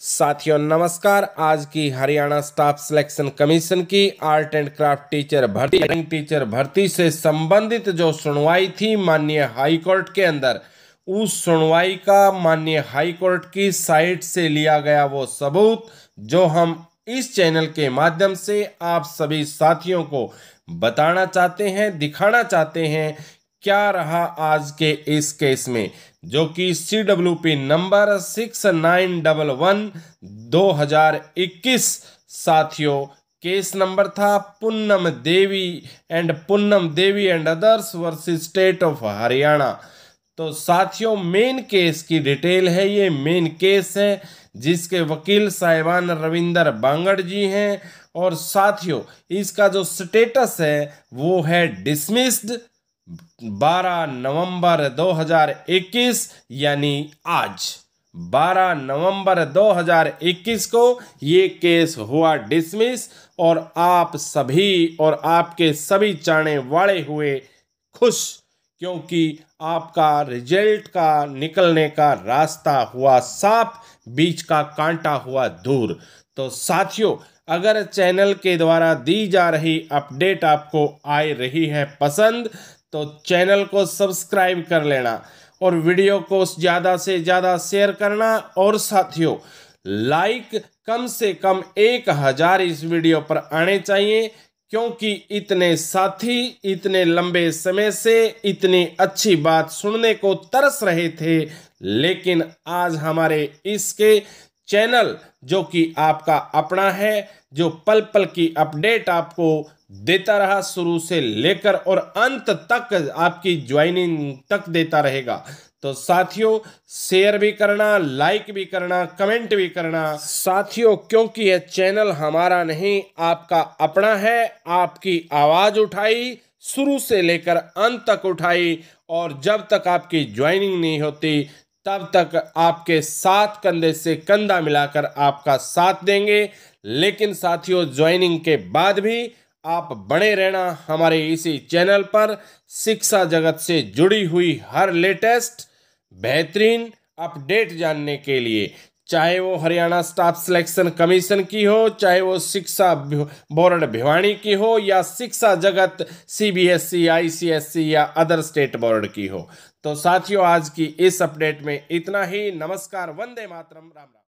साथियों, नमस्कार। आज की हरियाणा स्टाफ सिलेक्शन कमीशन की आर्ट एंड क्राफ्ट टीचर भर्ती टीचर भर्ती से संबंधित जो सुनवाई थी माननीय हाई कोर्ट के अंदर, उस सुनवाई का माननीय हाई कोर्ट की साइट से लिया गया वो सबूत, जो हम इस चैनल के माध्यम से आप सभी साथियों को बताना चाहते हैं, दिखाना चाहते हैं क्या रहा आज के इस केस में? जो कि C W P number six nine double one दो हज़ार इक्कीस साथियों, केस नंबर था Punnam Devi and Punnam Devi and others versus state of Haryana. तो साथियों मेन केस की डिटेल है, ये मेन केस है, जिसके वकील साहिबान रविंदर बांगड़ जी हैं। और साथियों, इसका जो स्टेटस है, वो है डिसमिस्ड 12 नवंबर 2021 यानी आज। 12 नवंबर 2021 को ये केस हुआ डिसमिस और आप सभी और आपके सभी चाणे वाले हुए खुश, क्योंकि आपका रिज़ल्ट का निकलने का रास्ता हुआ साफ़, बीच का कांटा हुआ दूर। तो साथियों, अगर चैनल के द्वारा दी जा रही अपडेट आपको आ रही है पसंद तो चैनल को सब्सक्राइब कर लेना और वीडियो को ज़्यादा से ज़्यादा शेयर करना और साथियों, लाइक कम से कम एक हज़ार इस वीडियो पर आने चाहिए, क्योंकि इतने साथी, इतने लंबे समय से इतनी अच्छी बात सुनने को तरस रहे थे, लेकिन आज हमारे इसके चैनल जो कि आपका अपना है, जो पल पल की अपडेट आपको देता रहा, शुरू से लेकर और अंत तक आपकी ज्वाइनिंग तक देता रहेगा। तो साथियों शेयर भी करना लाइक भी करना कमेंट भी करना। साथियों, क्योंकि यह चैनल हमारा नहीं, आपका अपना है, आपकी आवाज़ उठाई, शुरू से लेकर अंत तक उठाई, और जब तक आपकी ज्वाइनिंग नहीं होती, तब तक आपके साथ कंधे से कंधा मिलाकर आपका साथ देंगे। लेकिन साथियों, ज्वाइनिंग के बाद भी आप बने रहना हमारे इसी चैनल पर शिक्षा जगत से जुड़ी हुई हर लेटेस्ट बेहतरीन अपडेट जानने के लिए। चाहे वो हरियाणा स्टाफ सिलेक्शन कमीशन की हो, चाहे वो शिक्षा बोर्ड भिवानी की हो, या शिक्षा जगत सीबीएसई, आईसीएसई या अदर स्टेट बोर्ड की हो। तो साथियों, आज की इस अपडेट में इतना ही। नमस्कार, वंदे मातरम। राम राम।